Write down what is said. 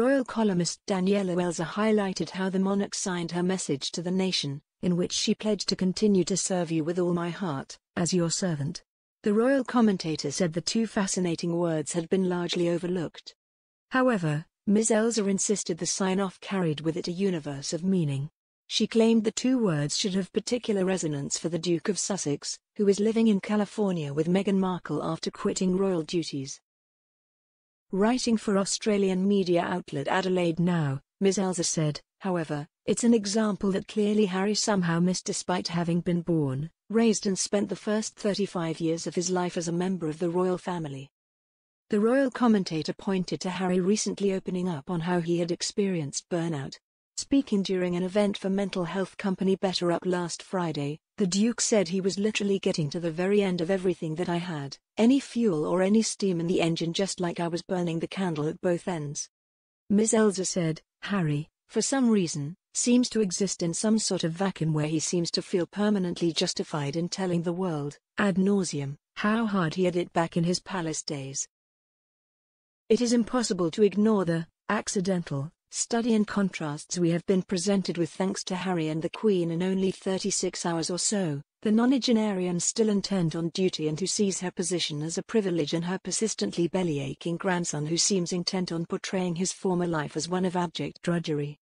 royal columnist Daniela Elser highlighted how the monarch signed her message to the nation, in which she pledged to continue to serve you with all my heart, as your servant. The royal commentator said the two fascinating words had been largely overlooked. However, Ms. Elser insisted the sign-off carried with it a universe of meaning. She claimed the two words should have particular resonance for the Duke of Sussex, who is living in California with Meghan Markle after quitting royal duties. Writing for Australian media outlet Adelaide Now, Ms. Elser said, however, it's an example that clearly Harry somehow missed despite having been born, raised and spent the first 35 years of his life as a member of the royal family. The royal commentator pointed to Harry recently opening up on how he had experienced burnout. Speaking during an event for mental health company BetterUp last Friday, the Duke said he was literally getting to the very end of everything that I had, any fuel or any steam in the engine just like I was burning the candle at both ends. Ms. Elser said, Harry, for some reason, seems to exist in some sort of vacuum where he seems to feel permanently justified in telling the world, ad nauseum, how hard he had it back in his palace days. It is impossible to ignore the accidental study and contrasts we have been presented with thanks to Harry and the Queen in only 36 hours or so, the nonagenarian still intent on duty and who sees her position as a privilege and her persistently belly-aching grandson who seems intent on portraying his former life as one of abject drudgery.